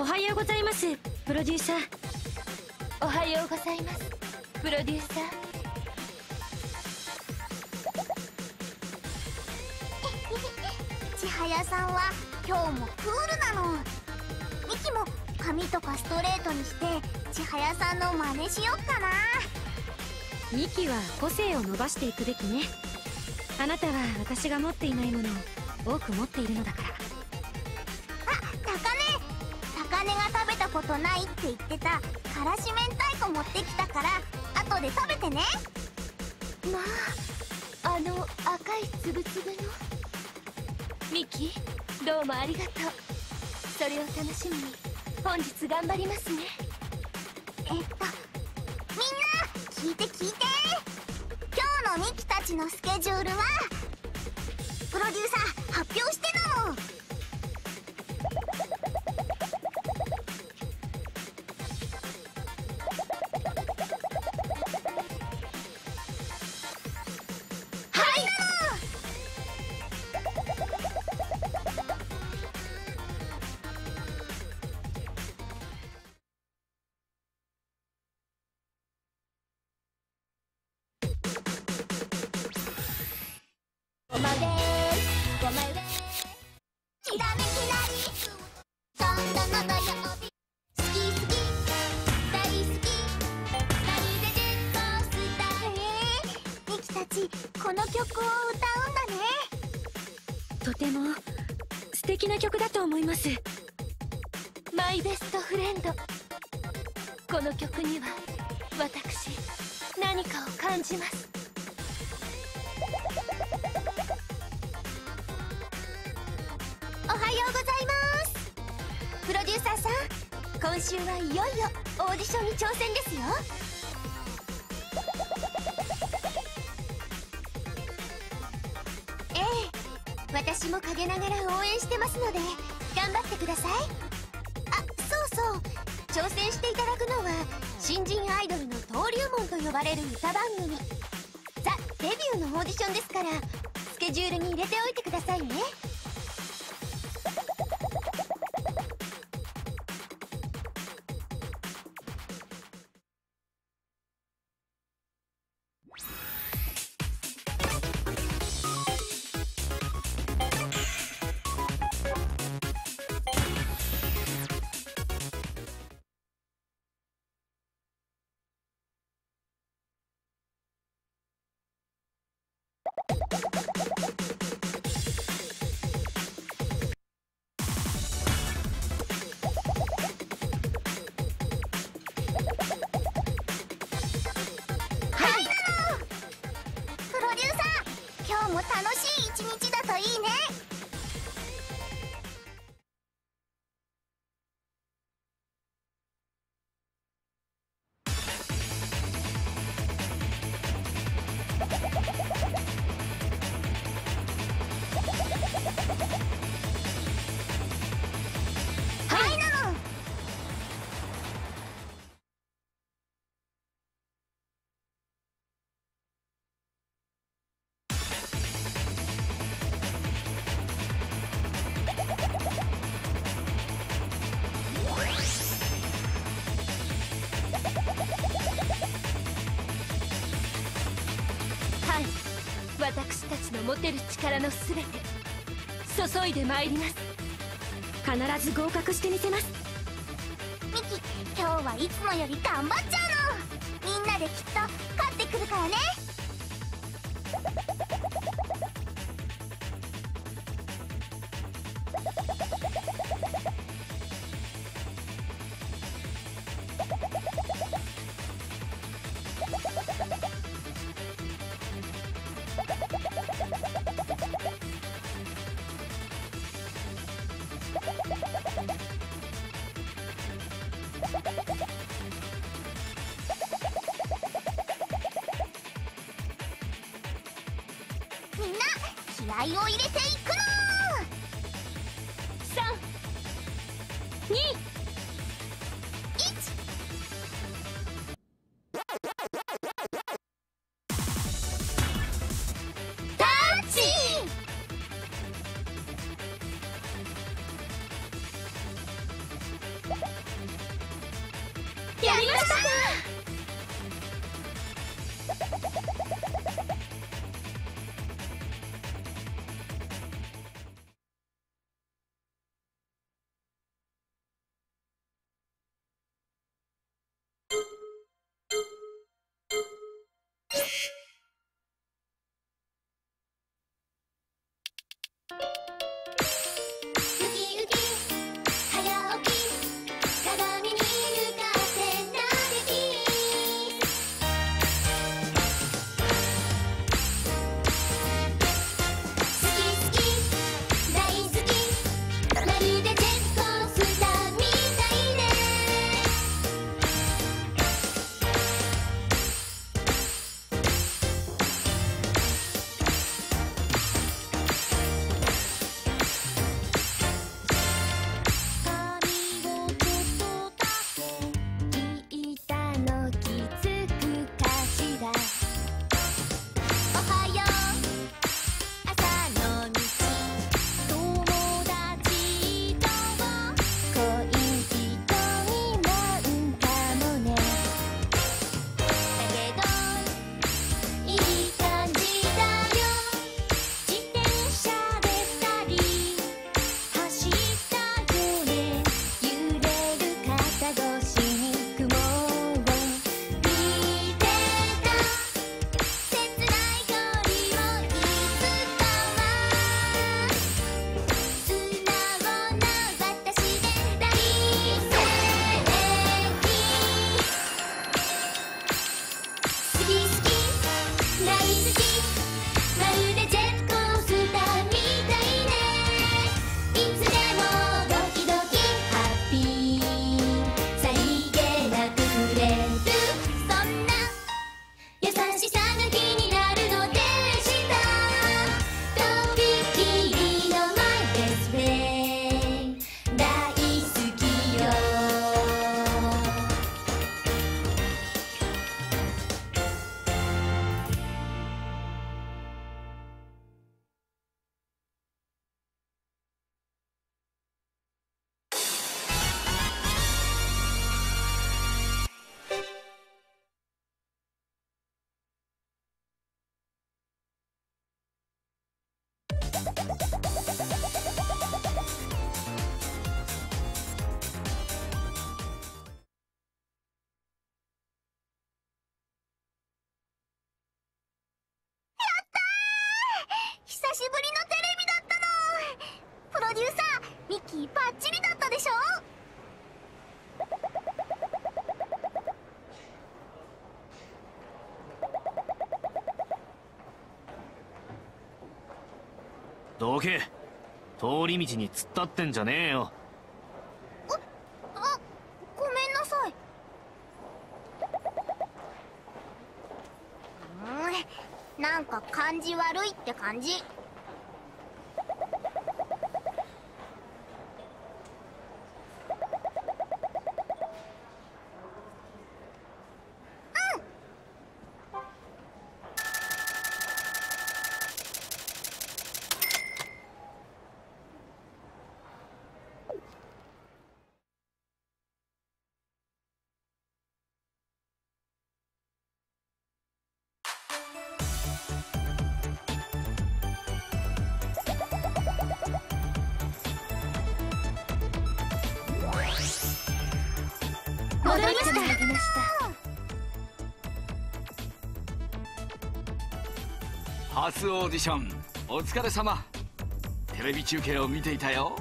おはようございます。プロデューサー。おはようございます。プロデューサー。千早さんは今日もクールなの。ミキも髪とかストレートにして千早さんの真似しよっかな。ミキは個性を伸ばしていくべきね。あなたは私が持っていないものを多く持っているのだから根高根が食べたことないって言ってたからし明太子持ってきたから後で食べてね。まああの赤いつぶつぶの。ミキどうもありがとう。それを楽しみに本日頑張りますね。えっとみんな聞いて聞いて。今日のミキたちのスケジュールはプロデューサー発表してのちこの曲を歌うんだね。とても素敵な曲だと思います。マイベストフレンドこの曲には私何かを感じます。おはようございます。プロデューサーさん今週はいよいよオーディションに挑戦ですよ私も陰ながら応援してますので頑張ってください。あそうそう。挑戦していただくのは新人アイドルの登竜門と呼ばれる歌番組。ザ・デビューのオーディションですからスケジュールに入れておいてくださいね。しい一日だといいね。持てる力のすべて注いでまいります。必ず合格してみせます。ミキ今日はいつもより頑張っちゃうの。みんなできっと勝ってくるからね。を入れて久しぶりのテレビだったのプロデューサーミッキーバッチリだったでしょ？どけ通り道に突っ立ってんじゃねえよあごめんなさいうーんなんか感じ悪いって感じ。初オーディション。お疲れ様。テレビ中継を見ていたよ。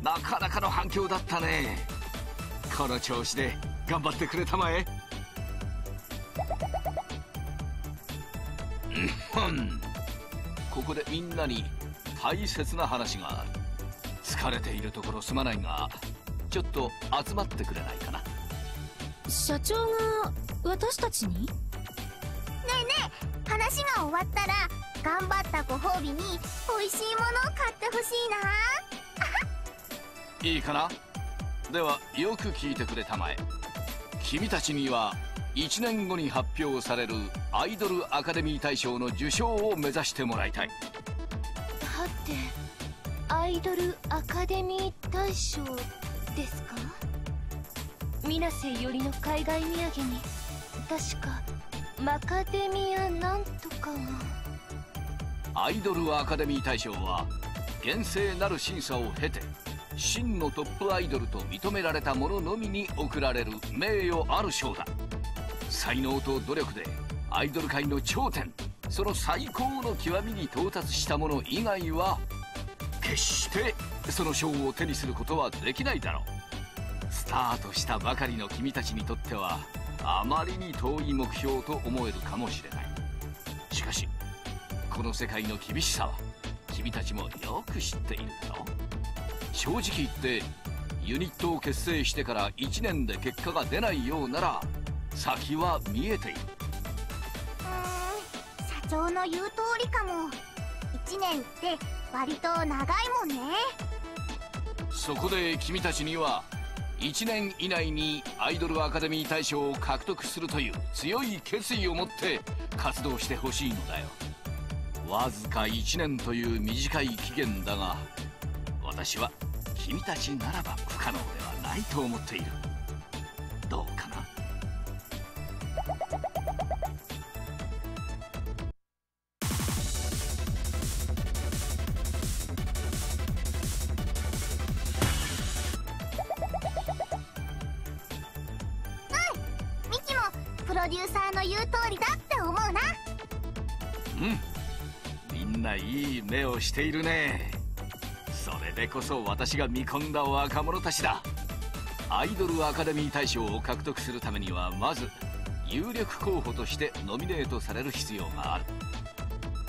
なかなかの反響だったね。この調子で頑張ってくれたまえ。ここでみんなに大切な話がある。疲れているところすまないがちょっと集まってくれないかな。社長が私たちに？ねえねえ話が終わったら頑張ったご褒美に美味しいものを買ってほしいな。いいかな？ではよく聞いてくれたまえ。君たちには1年後に発表されるアイドルアカデミー大賞の受賞を目指してもらいたい。はてアイドルアカデミー大賞ですか？水瀬よりの海外土産に。確かマカデミアなんとかがアイドルアカデミー大賞は厳正なる審査を経て真のトップアイドルと認められた者のみに贈られる名誉ある賞だ。才能と努力でアイドル界の頂点その最高の極みに到達した者以外は決してその賞を手にすることはできないだろう。スタートしたばかりの君たちにとってはあまりに遠い目標と思えるかもしれない。しかしこの世界の厳しさは君たちもよく知っているだろう正直言ってユニットを結成してから1年で結果が出ないようなら先は見えている。うーん社長の言う通りかも。1年って割と長いもんね。そこで君たちには1年以内にアイドルアカデミー大賞を獲得するという強い決意を持って活動してほしいのだよわずか1年という短い期限だが私は君たちならば不可能ではないと思っている。どうかな？うんミキもプロデューサーの言う通りだって思うな。いい目をしているね。それでこそ私が見込んだ若者たちだ。アイドルアカデミー大賞を獲得するためにはまず有力候補としてノミネートされる必要がある。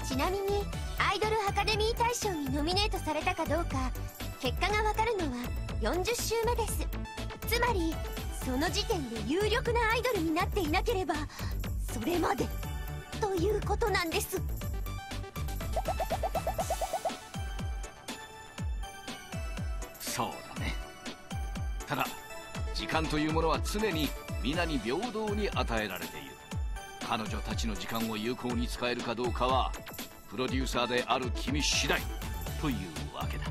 ちなみにアイドルアカデミー大賞にノミネートされたかどうか結果がわかるのは40週目です。つまりその時点で有力なアイドルになっていなければそれまでということなんです。そうだね。ただ時間というものは常に皆に平等に与えられている。彼女たちの時間を有効に使えるかどうかはプロデューサーである君次第というわけだ。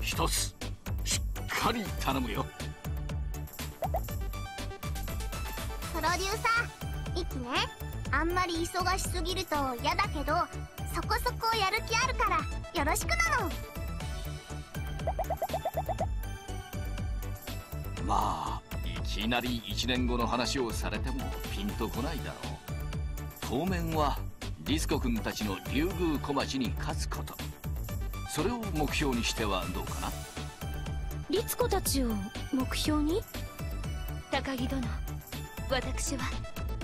一つしっかり頼むよ。プロデューサーミキね。あんまり忙しすぎると嫌だけどそこそこやる気あるからよろしくなの。まあいきなり1年後の話をされてもピンとこないだろう。当面はリスコ君たちの竜宮小町に勝つこと。それを目標にしてはどうかな？律子たちを目標に？高木殿私は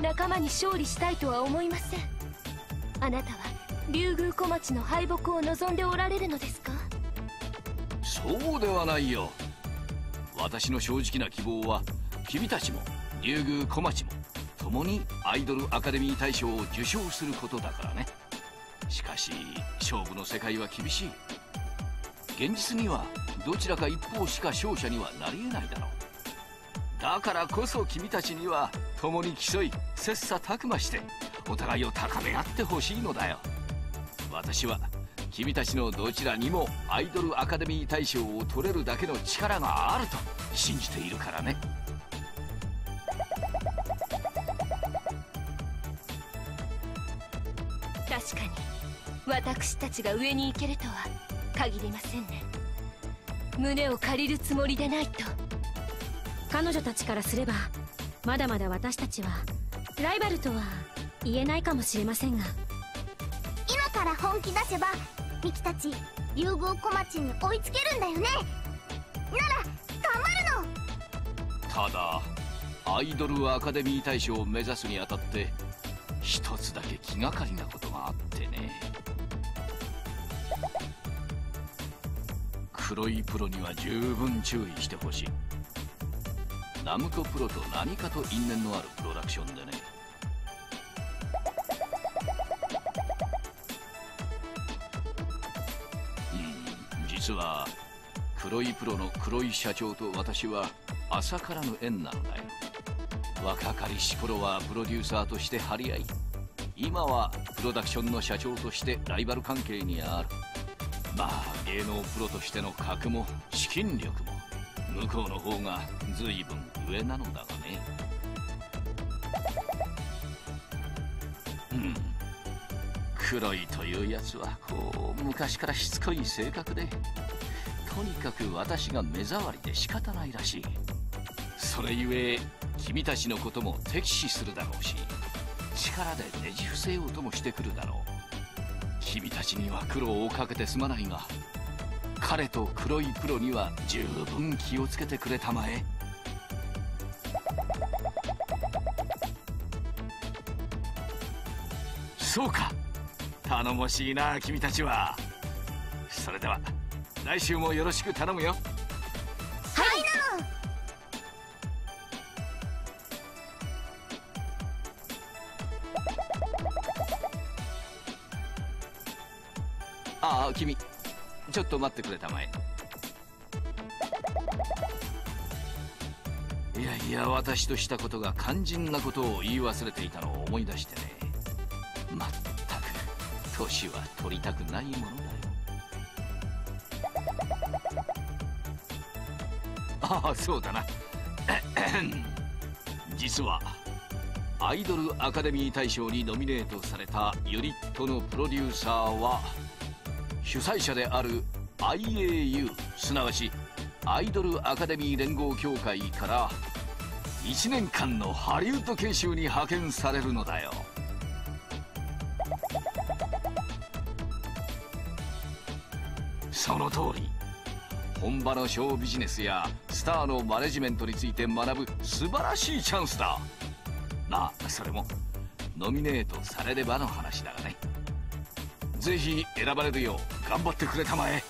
仲間に勝利したいとは思いません。あなたは竜宮小町の敗北を望んでおられるのですか？そうではないよ。私の正直な希望は君たちも竜宮小町も共にアイドルアカデミー大賞を受賞することだからね。しかし勝負の世界は厳しい。現実にはどちらか一方しか勝者にはなりえないだろう。だからこそ君たちには共に競い切磋琢磨してお互いを高め合ってほしいのだよ。私は君たちのどちらにもアイドルアカデミー大賞を取れるだけの力があると信じているからね。確かに私たちが上に行けるとは限りませんね。胸を借りるつもりでないと。彼女たちからすればまだまだ私たちはライバルとは言えないかもしれませんが。今から本気出せばミキたち竜宮小町に追いつけるんだよね。なら頑張るのただアイドルアカデミー大賞を目指すにあたって一つだけ気がかりなことがあってね。黒いプロには十分注意してほしいナムコプロと何かと因縁のあるプロダクションでね。うん実は黒いプロの黒い社長と私は朝からの縁なのだよ。若かりし頃はプロデューサーとして張り合い今はプロダクションの社長としてライバル関係にある。まあ芸能プロとしての格も資金力も向こうの方が随分上なのだがね。うん。黒いというやつはこう昔からしつこい性格でとにかく私が目障りで仕方ないらしい。それゆえ君たちのことも敵視するだろうし力でねじ伏せようともしてくるだろう。君たちには苦労をかけてすまないが彼と黒いプロには十分気をつけてくれたまえ。そうか。頼もしいな君たちは。それでは来週もよろしく頼むよ。ああ君ちょっと待ってくれたまえ。いやいや私としたことが肝心なことを言い忘れていたのを思い出してね。まったく年は取りたくないものだよ。ああそうだな。実はアイドルアカデミー大賞にノミネートされたユニットのプロデューサーは主催者である IAU すなわちアイドルアカデミー連合協会から1年間のハリウッド研修に派遣されるのだよ。その通り。本場のショービジネスやスターのマネジメントについて学ぶ素晴らしいチャンスだ。まあそれもノミネートされればの話だがね。ぜひ選ばれるよう頑張ってくれたまえ。